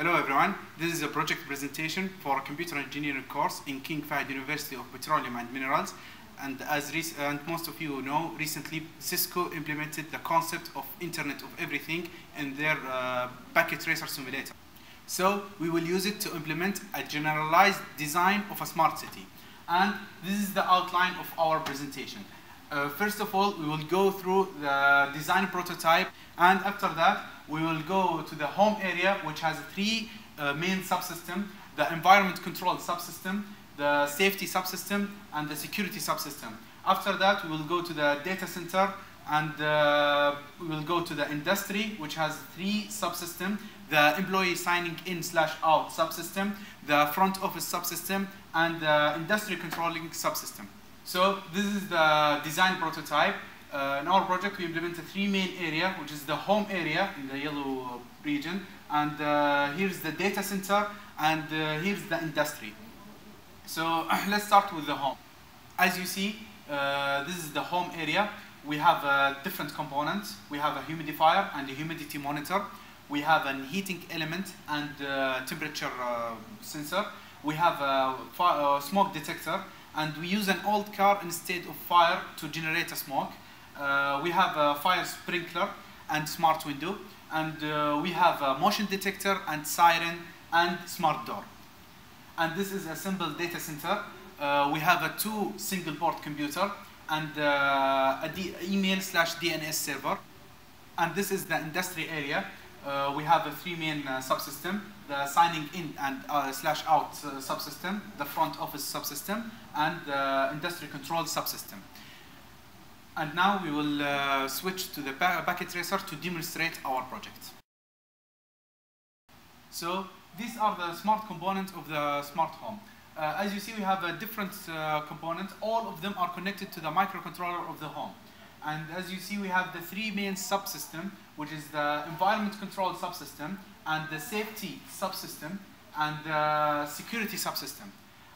Hello everyone, this is a project presentation for a computer engineering course in King Fahd University of Petroleum and Minerals. And as and most of you know, recently Cisco implemented the concept of Internet of Everything in their uh, packet tracer simulator. So we will use it to implement a generalized design of a smart city. And this is the outline of our presentation. Uh, first of all, we will go through the design prototype, and after that, we will go to the home area, which has three uh, main subsystems, the environment control subsystem, the safety subsystem, and the security subsystem. After that, we will go to the data center, and uh, we will go to the industry, which has three subsystems, the employee signing in slash out subsystem, the front office subsystem, and the industry controlling subsystem. So this is the design prototype. Uh, in our project, we implemented three main area, which is the home area in the yellow region, and uh, here's the data center, and uh, here's the industry. So let's start with the home. As you see, uh, this is the home area. We have uh, different components. We have a humidifier and a humidity monitor. We have an heating element and uh, temperature uh, sensor. We have a uh, smoke detector, and we use an old car instead of fire to generate a smoke. Uh, we have a fire sprinkler and smart window, and uh, we have a motion detector and siren and smart door. And this is a simple data center. Uh, we have a two single port computer and uh, a D- email slash DNS server. And this is the industry area. Uh, we have a three main uh, subsystem, the signing in and uh, slash out uh, subsystem, the front office subsystem, and the industry control subsystem. And now we will uh, switch to the packet tracer to demonstrate our project. So these are the smart components of the smart home. Uh, as you see, we have a different uh, components. All of them are connected to the microcontroller of the home. And as you see, we have the three main subsystem, which is the environment control subsystem, and the safety subsystem, and the security subsystem.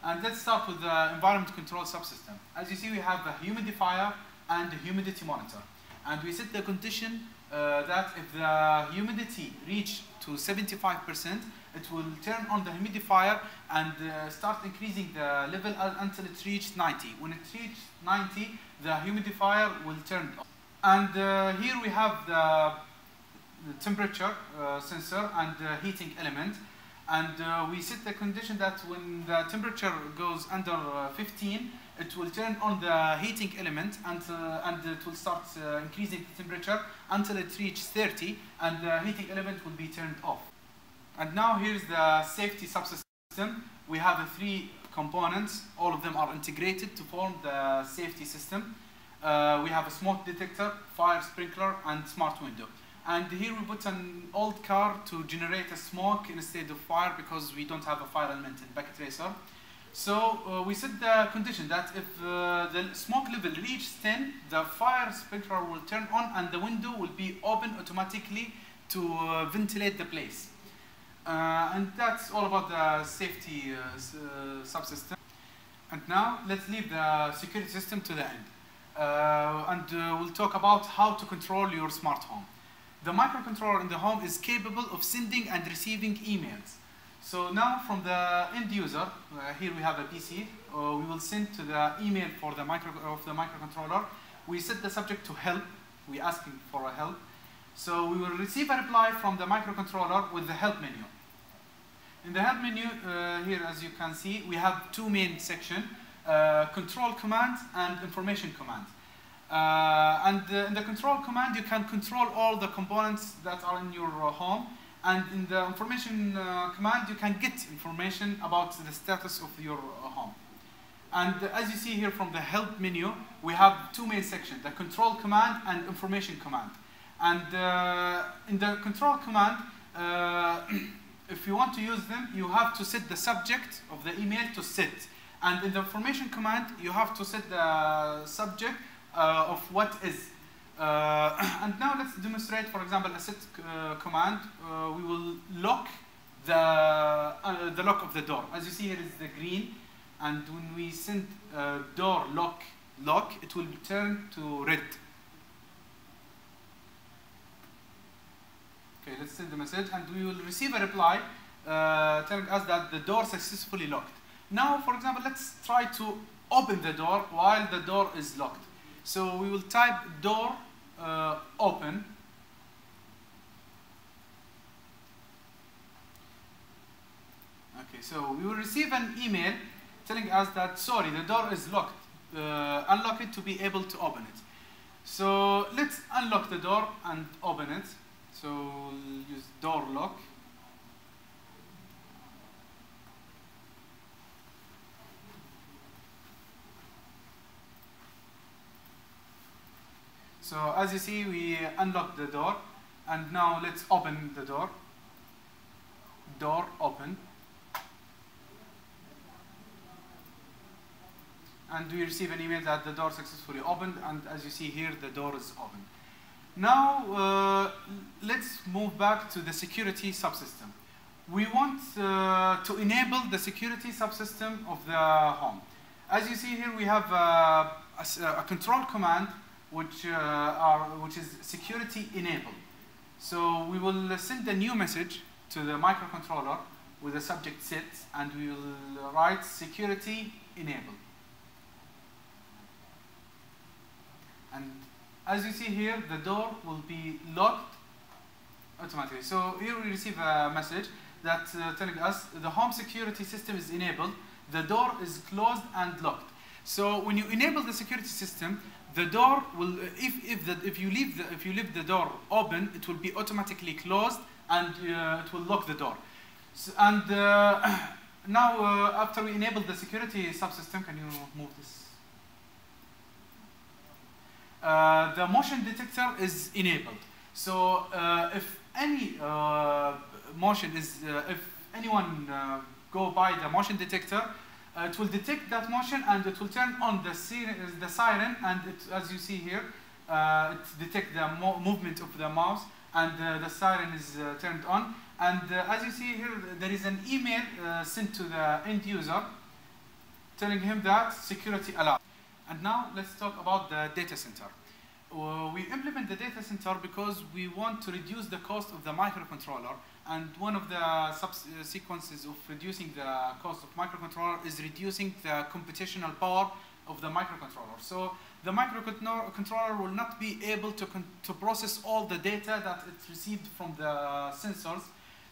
And let's start with the environment control subsystem. As you see, we have a humidifier and a humidity monitor. And we set the condition uh, that if the humidity reach to 75%, it will turn on the humidifier and uh, start increasing the level until it reaches 90. When it reaches 90, the humidifier will turn off. And uh, here we have the, the temperature uh, sensor and the heating element. And uh, we set the condition that when the temperature goes under uh, 15, it will turn on the heating element until, and it will start uh, increasing the temperature until it reaches 30 and the heating element will be turned off. And now here's the safety subsystem. We have uh, three components. All of them are integrated to form the safety system. Uh, we have a smoke detector, fire sprinkler, and smart window. And here we put an old car to generate a smoke instead of fire because we don't have a fire element in Packet Tracer. So uh, we set the condition that if uh, the smoke level reaches 10, the fire sprinkler will turn on and the window will be open automatically to uh, ventilate the place. Uh, and that's all about the safety uh, uh, subsystem. And now let's leave the security system to the end. And we'll talk about how to control your smart home. The microcontroller in the home is capable of sending and receiving emails. So now from the end user, uh, here we have a PC, uh, we will send to the email for the micro of the microcontroller. We set the subject to help, we asking for a help. So we will receive a reply from the microcontroller with the help menu. In the help menu, uh, here as you can see, we have two main sections, uh, control commands and information command. Uh, and in the control command, you can control all the components that are in your uh, home. And in the information uh, command, you can get information about the status of your uh, home. And as you see here from the help menu, we have two main sections, the control command and information command. And uh, in the control command, if you want to use them, you have to set the subject of the email to set. And in the information command, you have to set the subject of what is. Uh, and now let's demonstrate, for example, a set uh, command. Uh, we will lock the, uh, the lock of the door. As you see here is the green. And when we send uh, door lock lock, it will turn to red. Okay, let's send the message and we will receive a reply uh, telling us that the door successfully locked. Now, for example, let's try to open the door while the door is locked. So we will type door uh, open. Okay, so we will receive an email telling us that, sorry, the door is locked. Uh, unlock it to be able to open it. So let's unlock the door and open it. So we'll use door lock. So as you see, we unlock the door, and now let's open the door. Door open. And we receive an email that the door successfully opened, and as you see here, the door is open. Now, uh, let's move back to the security subsystem. We want uh, to enable the security subsystem of the home. As you see here, we have uh, a, a control command which, uh, are, which is security enabled. So we will send a new message to the microcontroller with the subject set, and we will write security enabled. And as you see here, the door will be locked automatically. So here we receive a message that uh, telling us the home security system is enabled, the door is closed and locked. So when you enable the security system, the door will, if, if, the, if, you leave the, if you leave the door open, it will be automatically closed and uh, it will lock the door. So, and uh, now, uh, after we enable the security subsystem, can you move this? Uh, the motion detector is enabled. So uh, if any uh, motion is, if anyone go by the motion detector, uh, it will detect that motion and it will turn on the, siren, the siren and it, as you see here, uh, it detects the mo movement of the mouse and uh, the siren is turned on. And as you see here, there is an email sent to the end user telling him that security allowed. And now let's talk about the data center. Uh, we implement the data center because we want to reduce the cost of the microcontroller and one of the subsequences of reducing the cost of microcontroller is reducing the computational power of the microcontroller. So the microcontroller will not be able to, to process all the data that it received from the sensors.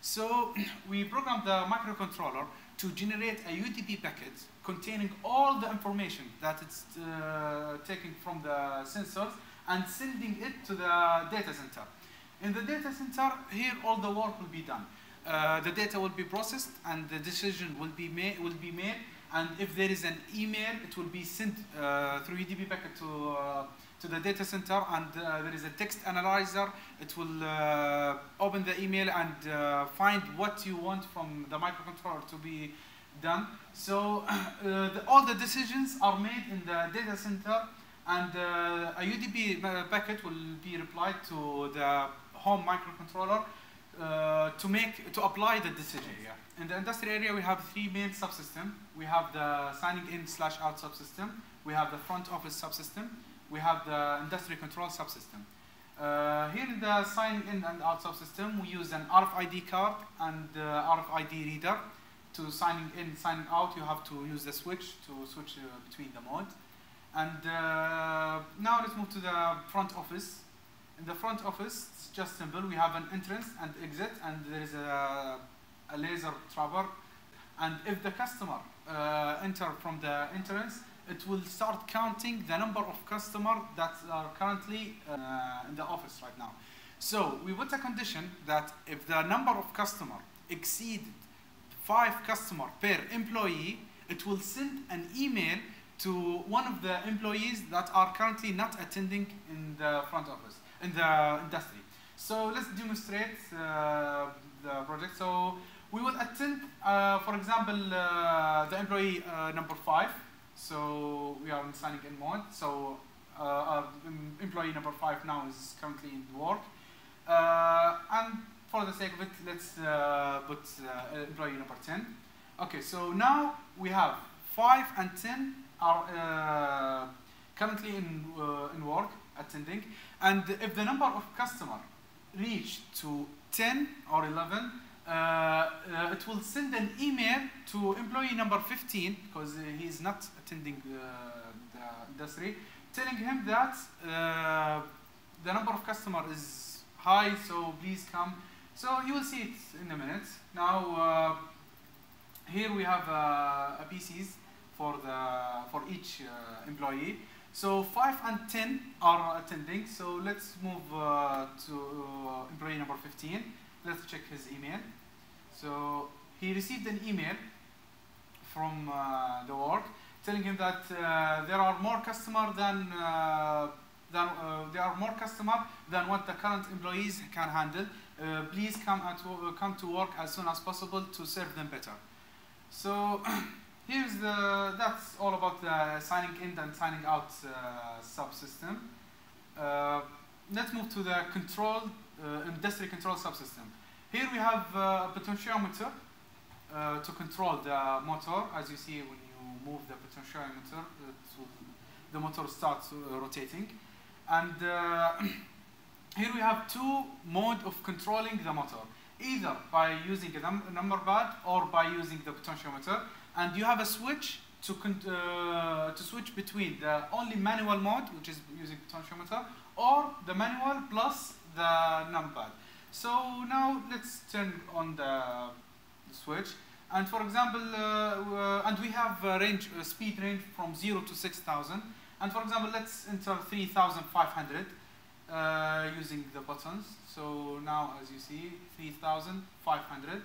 So we programmed the microcontroller to generate a UDP packet containing all the information that it's uh, taking from the sensors and sending it to the data center. In the data center, here all the work will be done. Uh, the data will be processed and the decision will be made. Will be made. And if there is an email, it will be sent uh, through UDP packet to uh, to the data center. And uh, there is a text analyzer. It will uh, open the email and uh, find what you want from the microcontroller to be done. So the, all the decisions are made in the data center and uh, a UDP packet will be replied to the home microcontroller uh, to make to apply the decision. Yeah. In the industry area, we have three main subsystems. We have the signing in slash out subsystem. We have the front office subsystem. We have the industry control subsystem. Uh, here in the signing in and out subsystem, we use an RFID card and uh, RFID reader. To signing in, signing out, you have to use the switch to switch uh, between the modes. And uh, now let's move to the front office. In the front office, it's just simple. We have an entrance and exit, and there is a, a laser trapper. And if the customer uh, enter from the entrance, it will start counting the number of customers that are currently uh, in the office right now. So we put a condition that if the number of customers exceeded five customers per employee, it will send an email to one of the employees that are currently not attending in the front office, in the industry. So let's demonstrate uh, the project. So we will attend, uh, for example, uh, the employee uh, number five. So we are in signing in mode. So uh, employee number five now is currently in work. Uh, and for the sake of it, let's put employee number 10. Okay, so now we have 5 and 10 are uh, currently in, uh, in work, attending, and if the number of customers reach to 10 or 11, uh, uh, it will send an email to employee number 15 because uh, he is not attending uh, the industry, telling him that the number of customer is high, so please come. So you will see it in a minute. Now here we have a PCs for the for each uh, employee. So five and ten are attending. So let's move uh, to uh, employee number 15. Let's check his email. So he received an email from uh, the work telling him that uh, there are more customer than uh, than there are more customer than what the current employees can handle. Please come at come to work as soon as possible to serve them better. So here's the that's all about the signing in and signing out uh, subsystem. Uh, let's move to the control uh, industry control subsystem. Here we have a potentiometer to control the motor. As you see, when you move the potentiometer, the motor starts rotating. And here we have two modes of controlling the motor, either by using a num- number pad or by using the potentiometer. And you have a switch to uh, to switch between the only manual mode, which is using potentiometer, or the manual plus the numpad. So now let's turn on the, the switch. And for example, uh, uh, and we have a range, a speed range from 0 to 6,000. And for example, let's enter 3,500 uh, using the buttons. So now, as you see, 3,500.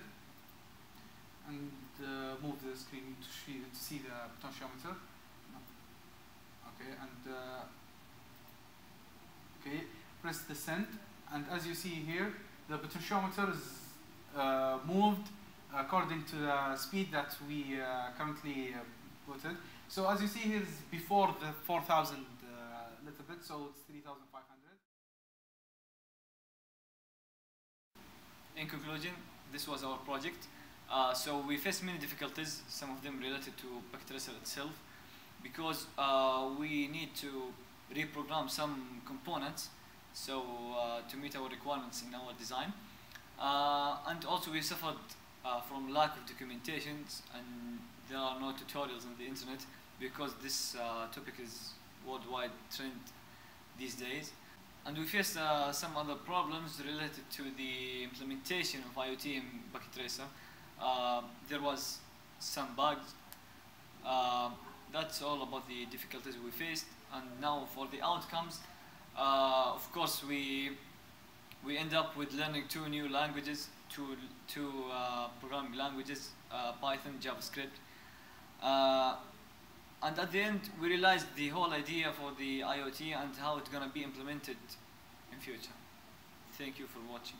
And uh, move the screen to see, to see the potentiometer. Okay, and uh, okay, press the send. And as you see here, the potentiometer is uh, moved according to the speed that we uh, currently uh, put it. So as you see here is before the 4,000 uh, little bit, so it's 3,500. In conclusion, this was our project. Uh, so we faced many difficulties, some of them related to Packet Tracer itself, because uh, we need to reprogram some components so uh, to meet our requirements in our design. Uh, and also we suffered uh, from lack of documentations and there are no tutorials on the internet because this topic is worldwide trend these days. And we faced some other problems related to the implementation of IoT in Packet Tracer. Uh, there was some bugs. Uh, that's all about the difficulties we faced. And now for the outcomes, uh, of course we we end up with learning two new languages, two two uh, programming languages, uh, Python, JavaScript. Uh, and at the end, we realized the whole idea for the IoT and how it's gonna be implemented in future. Thank you for watching.